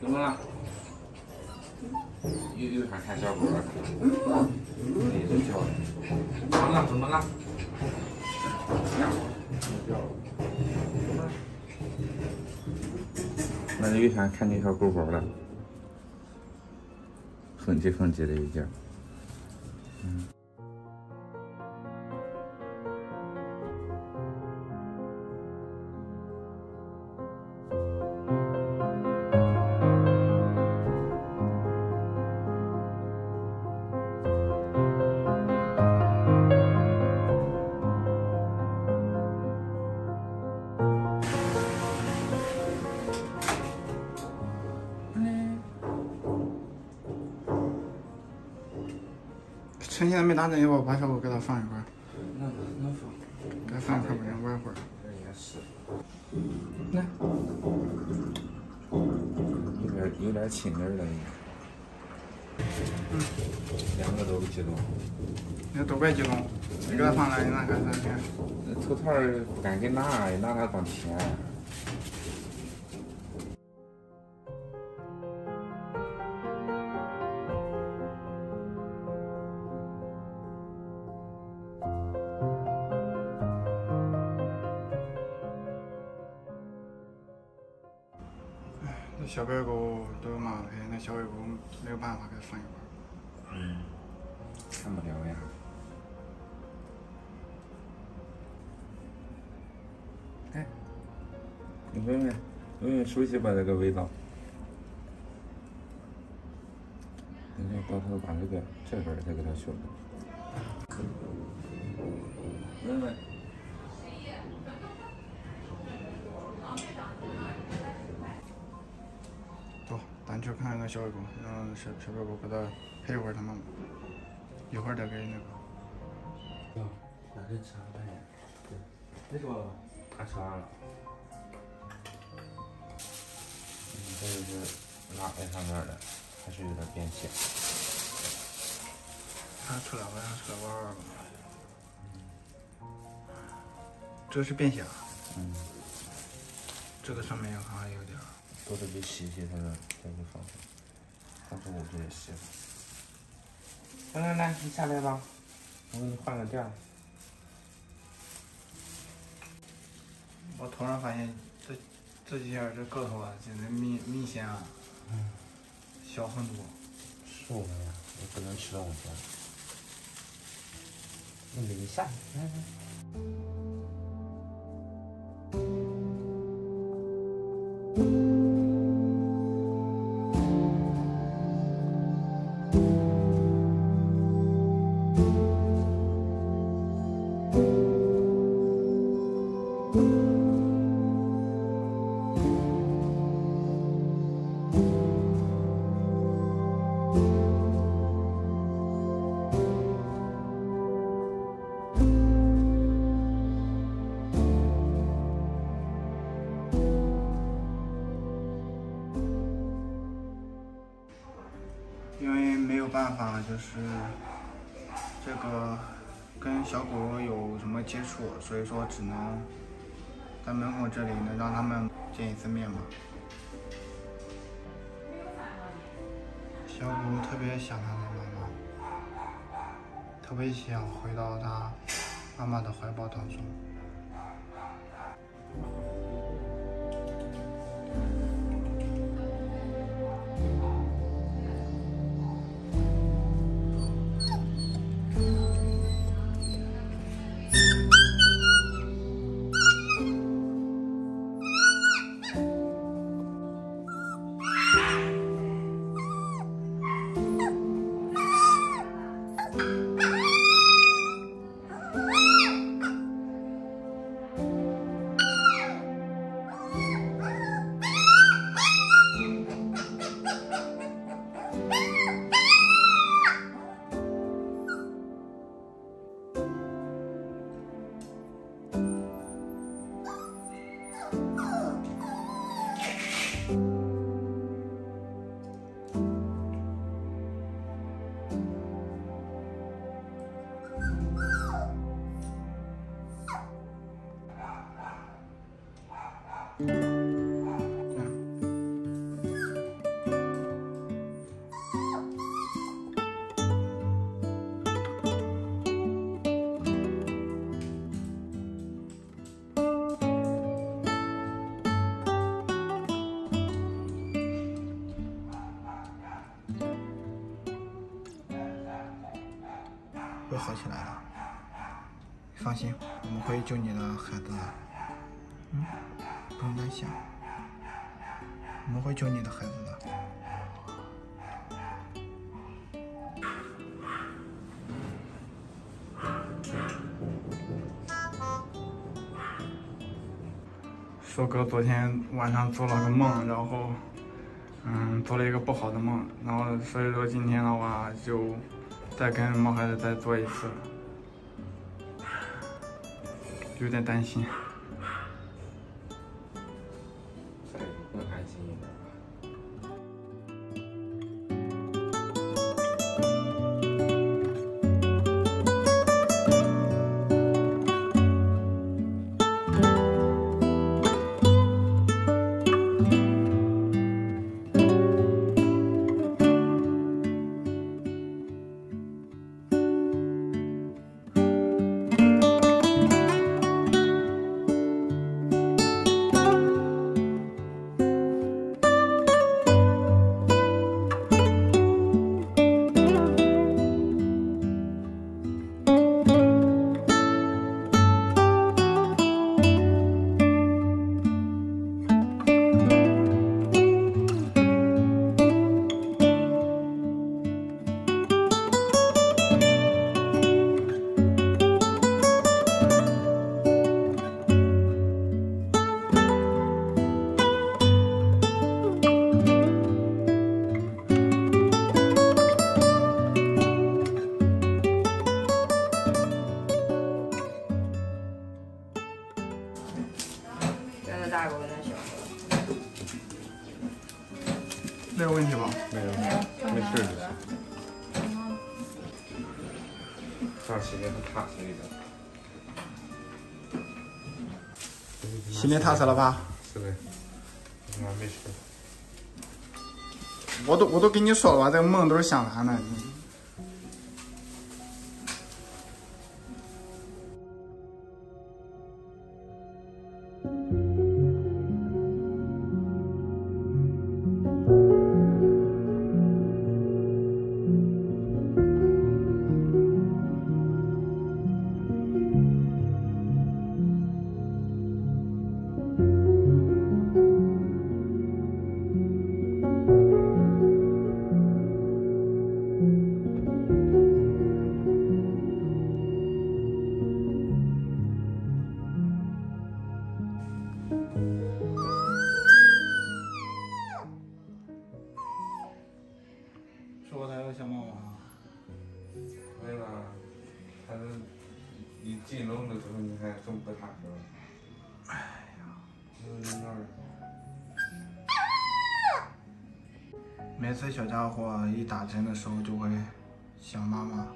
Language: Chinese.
怎么了？又又想看小狗了？一直叫。怎么了？怎么了？那就又想看见小狗狗了，哼唧哼唧的一叫。嗯。趁现在没打针，要不把小狗给它放一块儿？那能放，给它放一块儿，玩一会儿。这也是。来有点有点亲点了，嗯，两个都激动。那都怪激动，你给它放那，你拿看看看。那头套不敢给拿，拿它当钱。小白狗都有麻烦，那小白狗没有办法给它放一块儿。嗯，看不了呀。哎，你闻闻，闻闻熟悉吧？这个味道。你再到头把这个这边再给它修修。闻闻。咱去看看小白狗，让小小白狗给它陪一会儿他妈妈，一会儿再给那个。嗯，那这吃完饭呀？对，你说他吃完了。嗯，这就是拉在上面的，还是有点便血。他出来好像出来玩玩吧。嗯。这是便血啊。嗯。这个上面好像有点。都得给洗洗，才能才能放放，放中午就得洗。来来来，你下来吧，我给你换个垫儿。我突然发现，这这几天这个头啊，真的明明显啊，小很多。瘦了呀，我不能吃东西。你给你下，来来。办法就是这个跟小狗有什么接触，所以说只能在门口这里能让他们见一次面嘛。小狗特别想它的妈妈，特别想回到它妈妈的怀抱当中。会好起来的。放心，我们会救你的孩子的。嗯，不用担心，我们会救你的孩子的。硕哥昨天晚上做了个梦，然后，嗯，做了一个不好的梦，然后所以说今天的话就再跟毛孩子再做一次，有点担心。事就行。上洗面踏实一点。心里踏实了吧？是的，那没事。我都我都跟你说了吧，这个梦都是想啥呢？进哎呀，就是那儿。每次小家伙一打针的时候就会想妈妈。